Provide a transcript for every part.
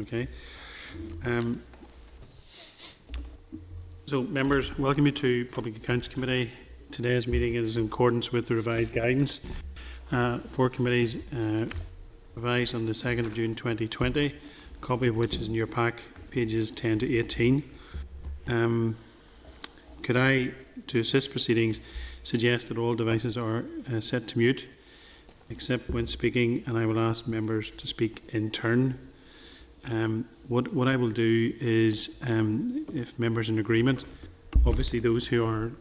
Okay. Um, so, members, welcome you to Public Accounts Committee. Today's meeting is in accordance with the revised guidance uh, for committees uh, revised on the 2nd of June 2020, a copy of which is in your pack, pages 10 to 18. Um, could I, to assist proceedings, suggest that all devices are uh, set to mute, except when speaking, and I will ask members to speak in turn. Um, what, what I will do is, um, if members in agreement, obviously those who are,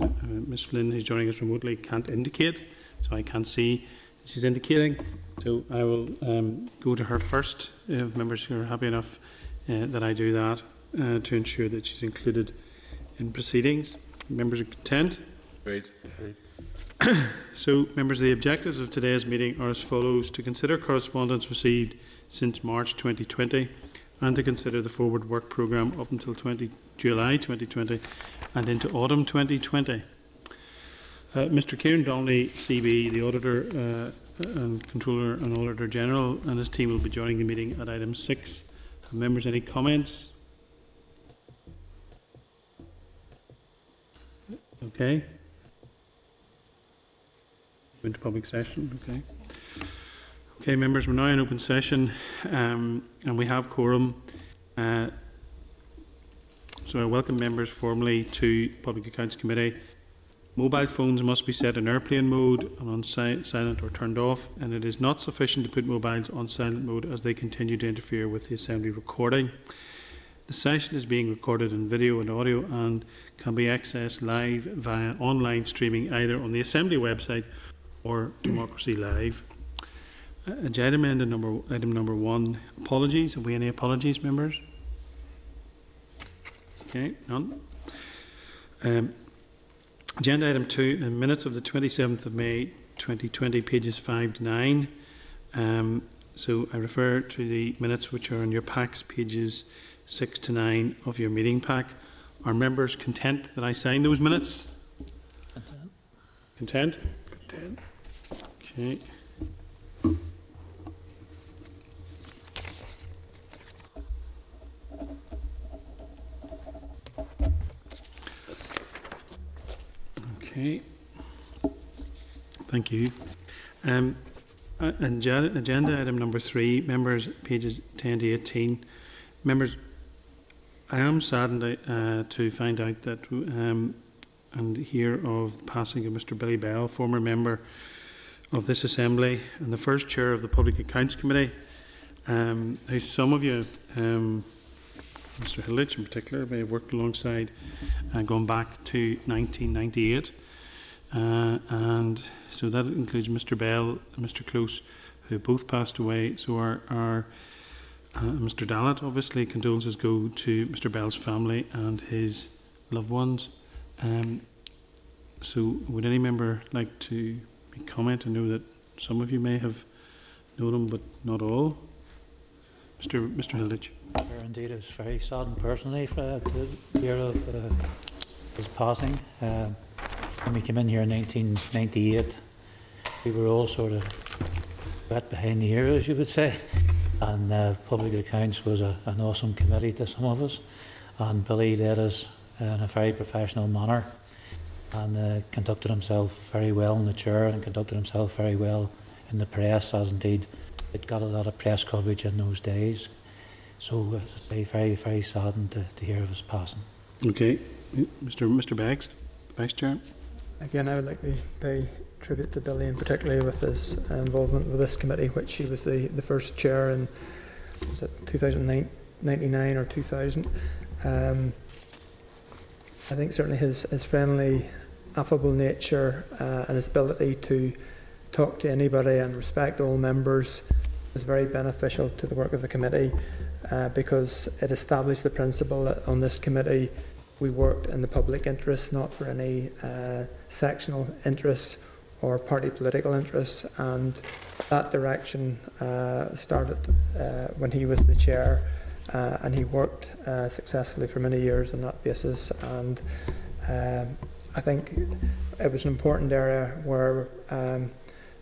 uh, Ms Flynn who's joining us remotely can't indicate, so I can't see she's indicating. So I will um, go to her first, if members who are happy enough uh, that I do that, uh, to ensure that she's included in proceedings. Members are content? Great. So, members, the objectives of today's meeting are as follows to consider correspondence received since March 2020 and to consider the forward work programme up until 20 July 2020 and into autumn 2020. Uh, Mr Kieran Donnelly, CB, the Auditor uh, and Comptroller and Auditor General, and his team will be joining the meeting at item 6. Have members any comments? Okay. Into public session, okay. Okay, members, we're now in open session um, and we have quorum. Uh, so I welcome members formally to Public Accounts Committee. Mobile phones must be set in airplane mode and on si silent or turned off, and it is not sufficient to put mobiles on silent mode as they continue to interfere with the Assembly recording. The session is being recorded in video and audio and can be accessed live via online streaming either on the Assembly website or Democracy Live. Uh, agenda item number, item number one, apologies. Have we any apologies, members? Okay, none. Um, agenda item two, in minutes of the 27th of May 2020, pages 5 to 9. Um, so I refer to the minutes which are in your packs, pages 6 to 9 of your meeting pack. Are members content that I sign those minutes? Content. Content? Content. Okay. Okay. Thank you. Um, agenda, agenda item number three, members, pages 10 to 18. Members, I am saddened uh, to find out that um, and hear of the passing of Mr. Billy Bell, former member of this Assembly and the first chair of the Public Accounts Committee, um, who some of you, um, Mr. Hilditch in particular, may have worked alongside uh, going back to 1998. Uh, and so that includes Mr. Bell and Mr. Close, who both passed away. So our, our uh, Mr. Dallat, obviously, condolences go to Mr. Bell's family and his loved ones. Um, so, would any member like to comment? I know that some of you may have known him, but not all. Mr. Mr. Hilditch. Indeed, it was very saddened personally for to hear of uh, his passing. Uh, when we came in here in 1998, we were all sort of wet behind the ears, you would say. And uh, public accounts was a, an awesome committee to some of us. And Billy led us in a very professional manner and uh, conducted himself very well in the chair and conducted himself very well in the press, as indeed it got a lot of press coverage in those days. So it's very, very saddened to, to hear of his passing. Okay, Mr. Mr. Beggs, Vice Chair. Again, I would like to pay tribute to Billy, and particularly with his involvement with this committee, which he was the, the first chair in was it 2099 or 2000. Um, I think certainly his, his friendly, affable nature uh, and his ability to talk to anybody and respect all members was very beneficial to the work of the committee uh, because it established the principle that on this committee we worked in the public interest, not for any uh, sectional interests or party political interests. And that direction uh, started uh, when he was the chair, uh, and he worked uh, successfully for many years on that basis. And um, I think it was an important area where um,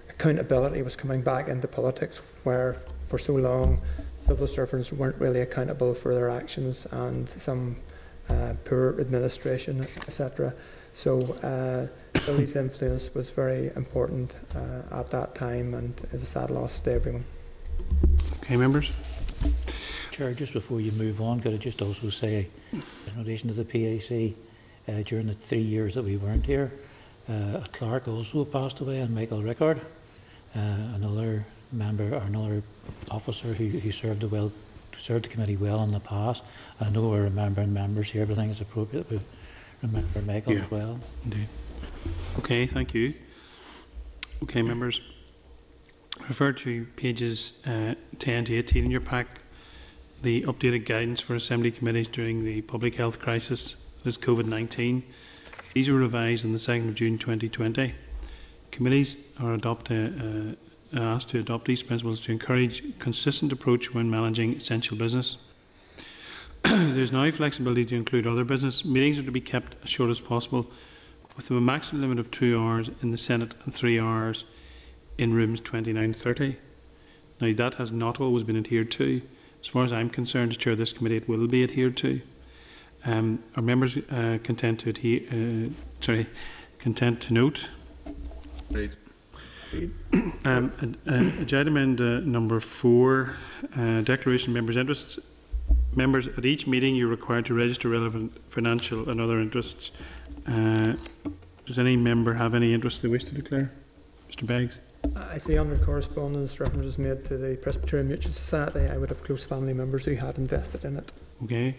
accountability was coming back into politics, where for so long, civil servants weren't really accountable for their actions and some uh, poor administration, etc. So uh, Billy's influence was very important uh, at that time and is a sad loss to everyone. Okay, members? Chair, just before you move on, could I just also say, in relation to the PAC, uh, during the three years that we weren't here, uh, a clerk also passed away, and Michael Rickard, uh, another member or another officer who, who served the well, served the committee well in the past. I know we're remembering members here, but I think it's appropriate that we remember Michael Yeah. as well. Indeed. Okay, thank you. Okay, members. Refer to pages uh, 10 to 18 in your pack. The updated guidance for Assembly committees during the public health crisis that is COVID 19. These were revised on the 2nd of June 2020. Committees are adopt, uh, uh, asked to adopt these principles to encourage consistent approach when managing essential business. There is now flexibility to include other business. Meetings are to be kept as short as possible with a maximum limit of two hours in the Senate and three hours in rooms 29 30. Now, that has not always been adhered to. As far as I'm concerned, as chair of this committee, it will be adhered to. Um, are members uh, content to adhere, uh, sorry, content to note? Right. Um, and, uh, agenda uh, number four, uh, declaration of members' interests. Members, at each meeting, you're required to register relevant financial and other interests. Uh, does any member have any interest they wish to declare? Mr. Beggs? I see under correspondence references made to the Presbyterian Mutual Society. I would have close family members who had invested in it. Okay.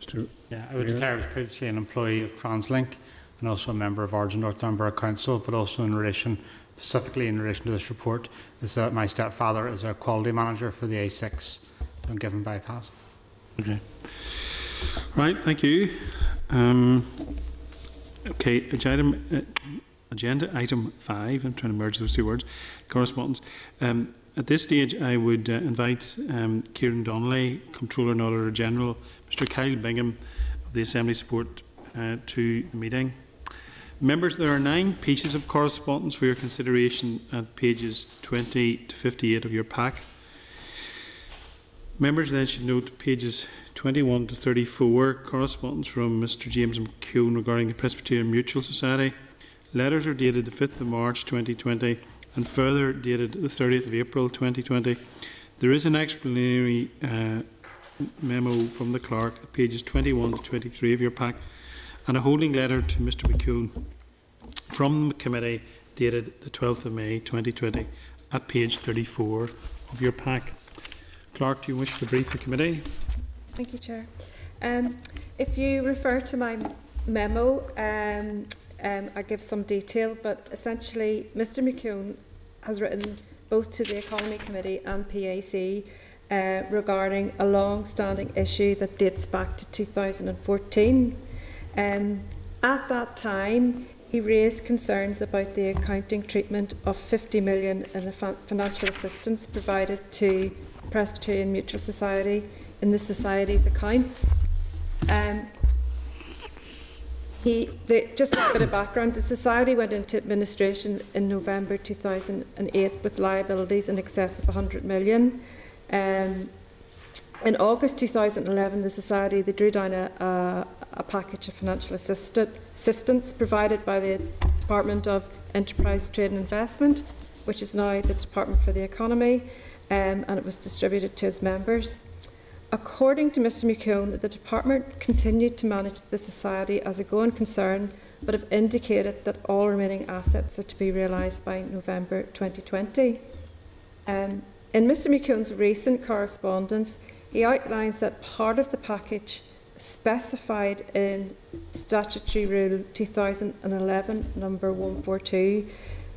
Mr. Yeah, I would Yeah. declare I was previously an employee of TransLink and also a member of Ards and North Down Borough Council, but also in relation, specifically in relation to this report, is that my stepfather is a quality manager for the A6 Dungiven Bypass. Okay. Right, thank you. Um, okay, agenda, uh, agenda item five, I'm trying to merge those two words, correspondence. Um, at this stage, I would uh, invite um, Kieran Donnelly, Comptroller and Auditor General, Mr Kyle Bingham of the Assembly Support uh, to the meeting. Members, there are nine pieces of correspondence for your consideration at pages 20 to 58 of your pack. Members then should note pages 21 to 34, correspondence from Mr James McCune regarding the Presbyterian Mutual Society. Letters are dated the 5th of March 2020 and further dated the 30th of April 2020. There is an explanatory uh, memo from the clerk pages 21 to 23 of your pack and a holding letter to Mr McCune from the committee dated the 12th of May 2020 at page 34 of your pack. Clerk, do you wish to brief the committee? Thank you, Chair. Um, if you refer to my memo, um, um, I give some detail, but essentially, Mr McCune has written both to the Economy Committee and PAC uh, regarding a long-standing issue that dates back to 2014. Um, at that time, he raised concerns about the accounting treatment of 50 million in financial assistance provided to Presbyterian Mutual Society in the Society's accounts. Um, he, the, just a bit of background, the Society went into administration in November 2008 with liabilities in excess of 100 million. Um, in August 2011, the Society they drew down a, a, a package of financial assistance provided by the Department of Enterprise, Trade and Investment, which is now the Department for the Economy, um, and it was distributed to its members. According to Mr McCone, the department continued to manage the society as a going concern, but have indicated that all remaining assets are to be realised by November 2020. Um, in Mr McCone's recent correspondence, he outlines that part of the package specified in Statutory Rule 2011 number 142,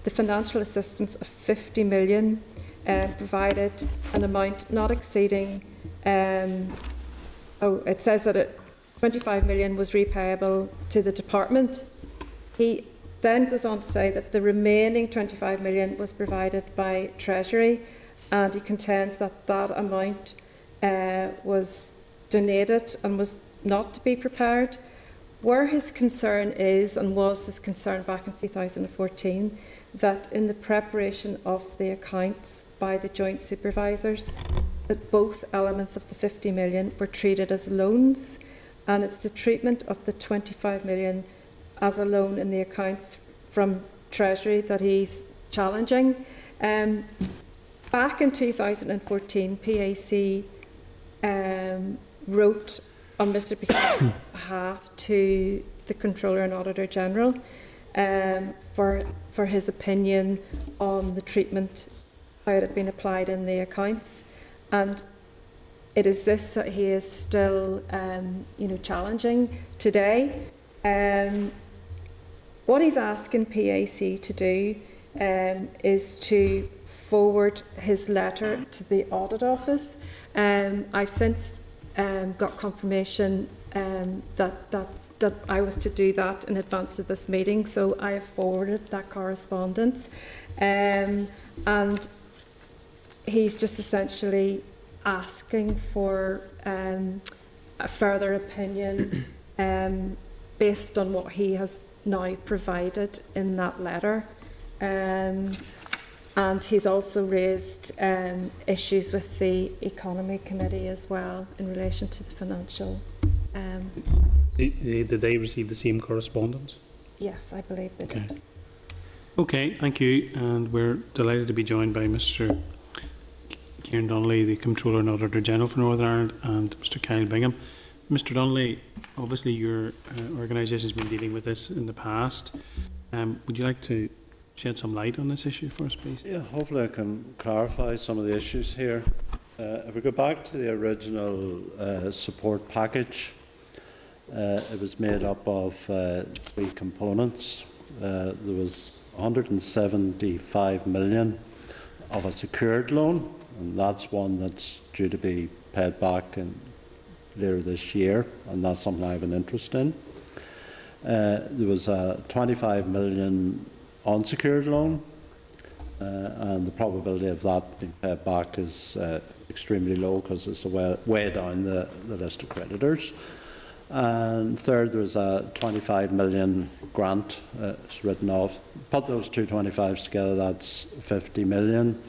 the financial assistance of 50 million uh, provided an amount not exceeding um, oh, it says that it, 25 million was repayable to the department. He then goes on to say that the remaining 25 million was provided by Treasury, and he contends that that amount uh, was donated and was not to be prepared. Where his concern is, and was his concern back in 2014, that in the preparation of the accounts by the joint supervisors that both elements of the 50 million were treated as loans, and it's the treatment of the 25 million as a loan in the accounts from Treasury that he's challenging. Um, back in 2014, PAC um, wrote on Mr. Buchanan's behalf to the Comptroller and Auditor General um, for, for his opinion on the treatment, how it had been applied in the accounts. And it is this that he is still, um, you know, challenging today. Um, what he's asking PAC to do um, is to forward his letter to the audit office. Um, I've since um, got confirmation um, that, that, that I was to do that in advance of this meeting, so I have forwarded that correspondence. And he's just essentially asking for um, a further opinion um, based on what he has now provided in that letter. Um, and he's also raised um, issues with the Economy Committee as well in relation to the financial. Um, Did did they receive the same correspondence? yes, I believe they Okay. did. Okay, thank you, and we're delighted to be joined by Mr Kieran Donnelly, the Comptroller and Auditor General for Northern Ireland, and Mr Kyle Bingham. Mr Donnelly, obviously your uh, organisation has been dealing with this in the past. Um, would you like to shed some light on this issue for us, please? Yeah, hopefully I can clarify some of the issues here. Uh, if we go back to the original uh, support package, uh, it was made up of uh, three components. Uh, there was 175 million of a secured loan, and that's one that's due to be paid back in, later this year, and that's something I have an interest in. Uh, there was a 25 million unsecured loan, uh, and the probability of that being paid back is uh, extremely low because it's way, way down the, the list of creditors. And third, there was a 25 million grant uh, written off. Put those two 25s together, that's 50 million.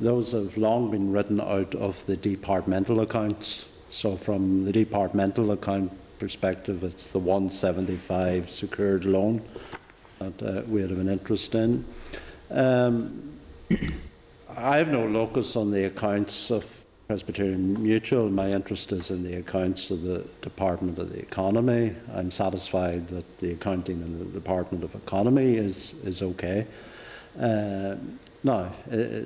Those have long been written out of the departmental accounts. So, from the departmental account perspective, it's the 175 secured loan that uh, we have an interest in. Um, I have no locus on the accounts of Presbyterian Mutual. My interest is in the accounts of the Department of the Economy. I'm satisfied that the accounting in the Department of Economy is, is okay. Uh, now, uh,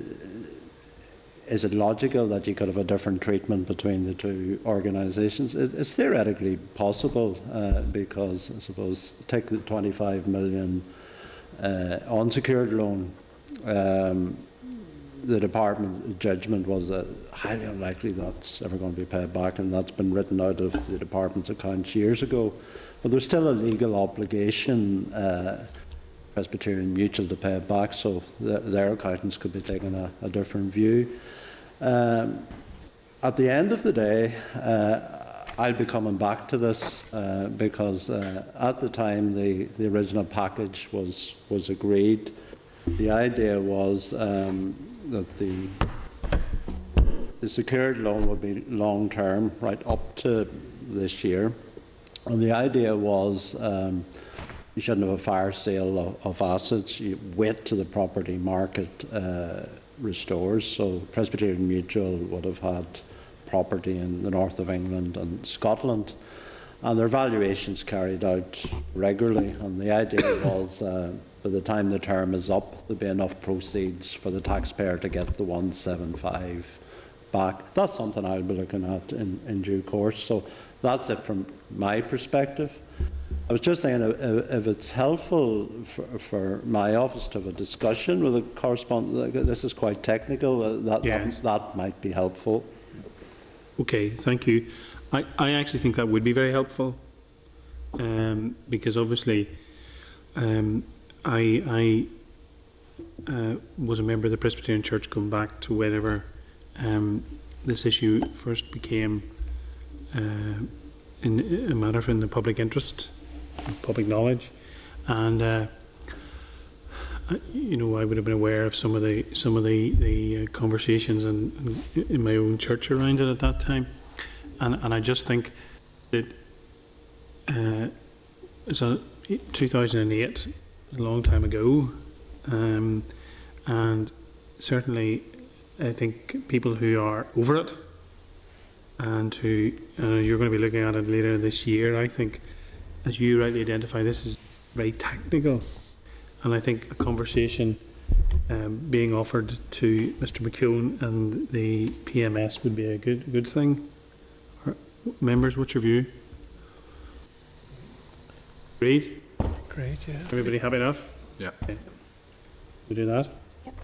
is it logical that you could have a different treatment between the two organisations? It's theoretically possible uh, because I suppose take the 25 million uh, unsecured loan. Um, the department judgment was that highly unlikely that's ever going to be paid back, and that's been written out of the department's accounts years ago. But there's still a legal obligation. Uh, Presbyterian Mutual to pay it back, so th their accountants could be taking a, a different view. Um, at the end of the day, uh, I'll be coming back to this uh, because uh, at the time the, the original package was, was agreed, the idea was um, that the, the secured loan would be long term, right up to this year. And the idea was um, you shouldn't have a fire sale of, of assets. You wait till the property market uh, restores. So Presbyterian Mutual would have had property in the north of England and Scotland, and their valuations carried out regularly. And the idea was, uh, by the time the term is up, there'd be enough proceeds for the taxpayer to get the 175 back. That's something I'll be looking at in, in due course. So that's it from my perspective. I was just saying if, if it's helpful for, for, my office to have a discussion with a correspondent, this is quite technical, uh, that, Yes. that, that might be helpful. Okay, thank you. I, I actually think that would be very helpful um, because obviously um, I, I uh, was a member of the Presbyterian Church going back to whenever um, this issue first became uh, in, a matter in the public interest, public knowledge. And uh, you know, I would have been aware of some of the some of the the uh, conversations and in my own church around it at that time, and and I just think that uh, it's a 2008, a long time ago, um, and certainly I think people who are over it and who uh, you're going to be looking at it later this year, I think, as you rightly identify, this is very technical, and I think a conversation um, being offered to Mr. McKeown and the PMS would be a good good thing. Or- Members, what's your view? Agreed? Great, yeah. Everybody happy enough? Yeah. Okay. We do that? Yep.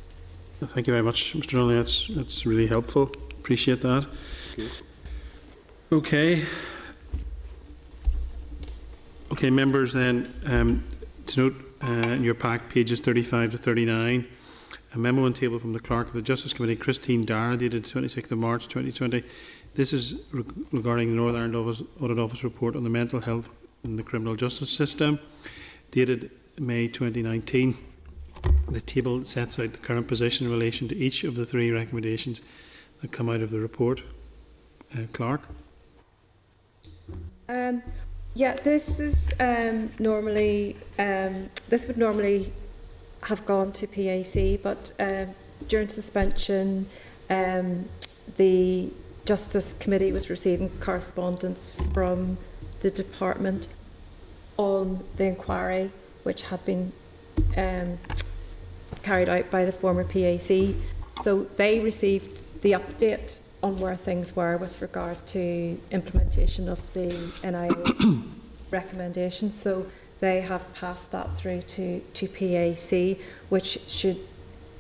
Thank you very much, Mr. Donnelly. That's, that's really helpful. Appreciate that. Okay. Okay, members, then, um, to note uh, in your pack, pages 35 to 39, a memo and table from the Clerk of the Justice Committee, Christine Darragh, dated 26th of March 2020. This is reg- regarding the Northern Ireland Office, Audit Office report on the mental health in the criminal justice system, dated May 2019. The table sets out the current position in relation to each of the three recommendations that come out of the report. Uh, Clerk? Um, yeah, this is um, normally, um, this would normally have gone to PAC, but um, during suspension, um, the Justice Committee was receiving correspondence from the department on the inquiry which had been um, carried out by the former PAC. So they received the update on where things were with regard to implementation of the NIO's recommendations. So they have passed that through to, to PAC, which should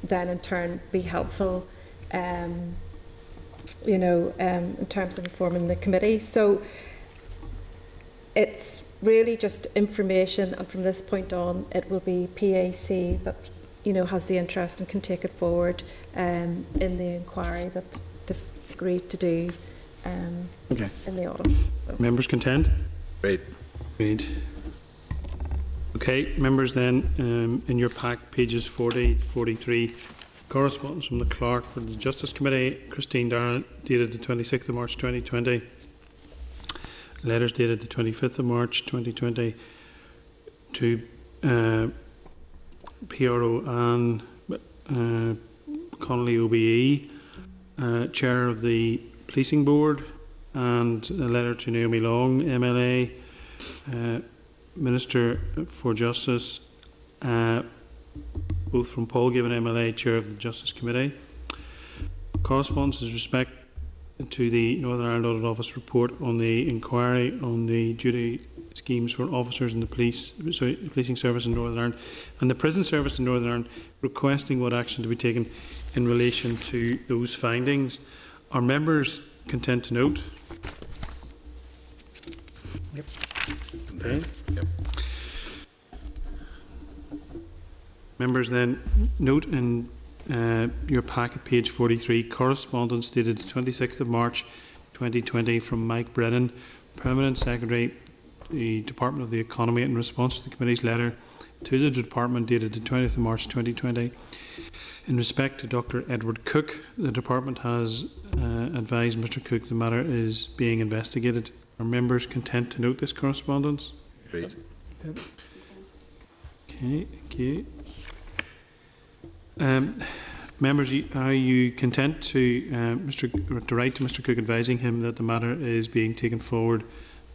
then in turn be helpful, um, you know, um, in terms of informing the committee. So it's really just information, and from this point on, it will be PAC that you know has the interest and can take it forward um, in the inquiry that they've agreed to do um, Okay. in the autumn. Members content? Great. Great. Okay, members then, um, in your pack, pages 40 43, correspondence from the clerk for the Justice Committee, Christine Darragh, dated the 26th of March 2020. Letters dated the 25th of March 2020 to uh, PRO Anne uh, Connolly OBE, uh, Chair of the Policing Board, and a letter to Naomi Long, MLA, uh, Minister for Justice, uh, both from Paul Givan, MLA, Chair of the Justice Committee. Correspondence with respect to the Northern Ireland Audit Office report on the inquiry on the duty schemes for officers in the police, sorry, policing service in Northern Ireland and the prison service in Northern Ireland, requesting what action to be taken in relation to those findings. Are members content to note? Yep. Okay. Yep. Members then note in uh, your packet, page 43, correspondence dated 26th of March 2020 from Mike Brennan, Permanent Secretary, the Department of the Economy, in response to the committee's letter to the department dated the 20th of March 2020. In respect to Dr. Edward Cook, the department has uh, advised Mr. Cook the matter is being investigated. Are members content to note this correspondence? Great. Okay, thank you. Um, members, are you content to, uh, Mr. To write to Mr. Cook advising him that the matter is being taken forward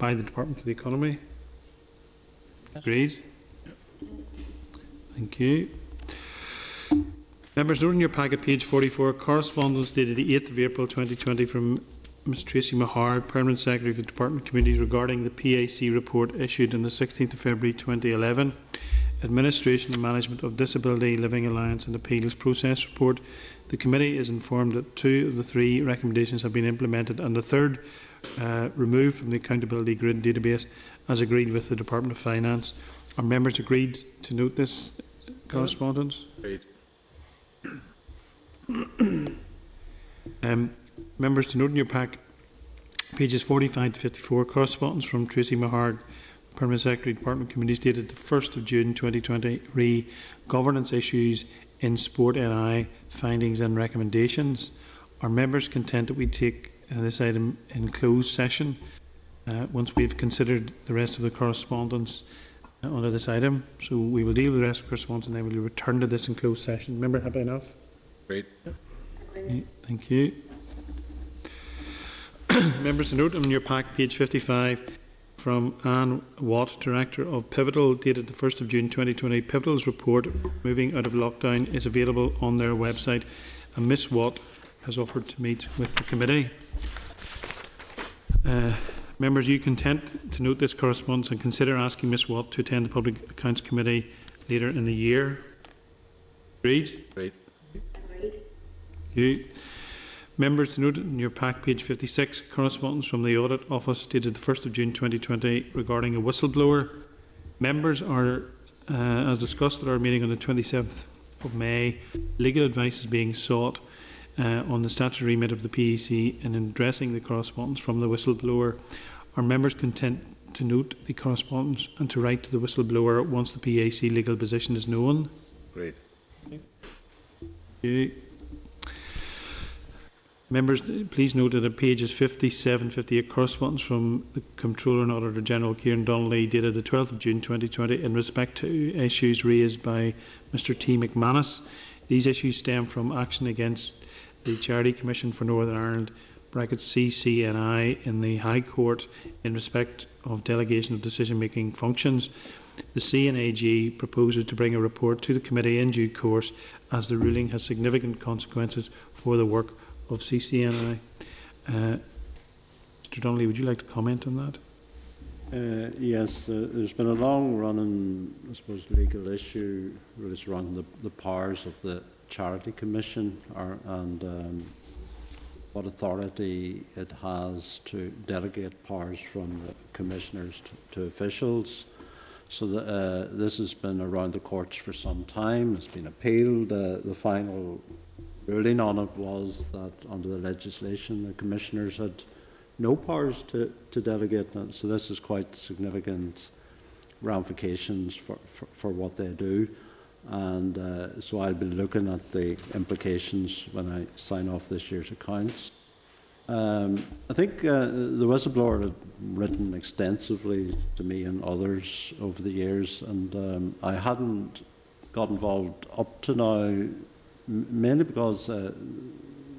by the Department for the Economy? Agreed? Thank you. Members, note in your packet, page 44, correspondence dated the 8th of April 2020 from Ms Tracy Meharg, Permanent Secretary for Department of Communities regarding the PAC report issued on the 16th of February 2011. Administration and Management of Disability Living Allowance and Appeals Process Report. The committee is informed that two of the three recommendations have been implemented and the third uh, removed from the Accountability Grid database as agreed with the Department of Finance. Are members agreed to note this correspondence? Great. Um, members, to note in your pack, pages 45 to 54, correspondence from Tracy Meharg, Permanent Secretary, Department of Communities, dated the 1st of June 2020, re governance issues in sport NI, findings and recommendations. Are members content that we take this item in closed session uh, once we've considered the rest of the correspondence uh, under this item? So we will deal with the rest of the correspondence and then we'll return to this in closed session. Member, happy enough? Great. Okay, Thank you. Members, a note on your pack, page 55, from Anne Watt, Director of Pivotal, dated the 1st of June 2020. Pivotal's report, Moving Out of Lockdown, is available on their website, and Miss Watt has offered to meet with the committee. Uh, members, are you content to note this correspondence and consider asking Ms Watt to attend the Public Accounts Committee later in the year? Agreed? Thank you. Members, to note in your pack, page 56, correspondence from the Audit Office dated the 1st of June 2020 regarding a whistleblower. Members are, uh, as discussed at our meeting on the 27th of May, legal advice is being sought uh, on the statutory remit of the PAC and in addressing the correspondence from the whistleblower. Are members content to note the correspondence and to write to the whistleblower once the PAC legal position is known? Great. you. Members, please note that at pages 57, 58, correspondence from the Comptroller and Auditor General Kieran Donnelly dated the 12th of June 2020 in respect to issues raised by Mr T McManus. These issues stem from action against the Charity Commission for Northern Ireland, brackets CCNI, in the High Court in respect of delegation of decision-making functions. The CNAG proposes to bring a report to the committee in due course as the ruling has significant consequences for the work of CCNI. Uh, Mr Donnelly, would you like to comment on that? Uh, yes, uh, there's been a long-running, I suppose, legal issue really surrounding the, the powers of the Charity Commission or, and um, what authority it has to delegate powers from the commissioners to, to officials. So the, uh, this has been around the courts for some time. It's been appealed. Uh, the final ruling on it was that under the legislation, the commissioners had no powers to, to delegate that. So this is quite significant ramifications for, for, for what they do. And uh, so I'll be looking at the implications when I sign off this year's accounts. Um, I think uh, the whistleblower had written extensively to me and others over the years, and um, I hadn't got involved up to now, mainly because uh,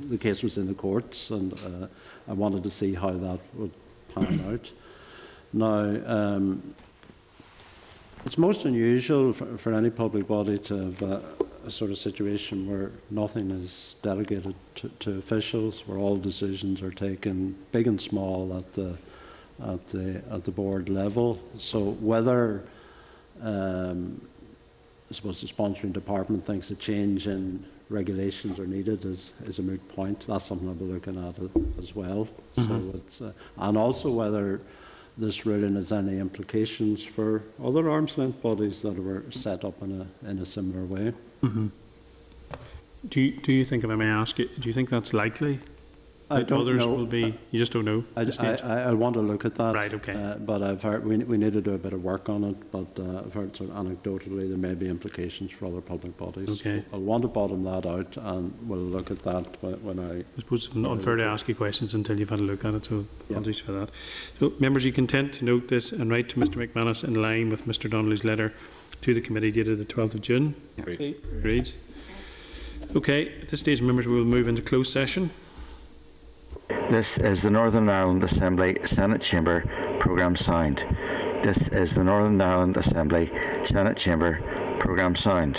the case was in the courts, and uh, I wanted to see how that would pan out. Now, um, it's most unusual for, for any public body to have uh, a sort of situation where nothing is delegated to, to officials, where all decisions are taken, big and small, at the at the at the board level. So whether um, I suppose the sponsoring department thinks a change in regulations are needed is, is a moot point. That's something I'll be looking at as well. So it's uh, and also whether this ruling has any implications for other arm's length bodies that were set up in a in a similar way. Mm-hmm. Do you, do you think, if I may ask, do you think that's likely? I don't others know. will be, you just don't know? I, at? I, I, I want to look at that. Right, okay. Uh, but I've heard we, we need to do a bit of work on it. But uh, I've heard sort of anecdotally there may be implications for other public bodies. Okay. I'll want to bottom that out, and we'll look at that when, when I. I suppose it's unfair to ask you questions until you've had a look at it, so Yeah. apologies for that. So, members, are you content to note this and write to Mr McManus in line with Mr Donnelly's letter to the committee dated the 12th of June? Great. Agreed. Okay, at this stage, members, we will move into closed session. This is the Northern Ireland Assembly Senate Chamber Programme Sound. This is the Northern Ireland Assembly Senate Chamber Programme Sound.